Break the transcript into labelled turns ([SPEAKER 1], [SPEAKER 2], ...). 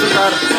[SPEAKER 1] lugar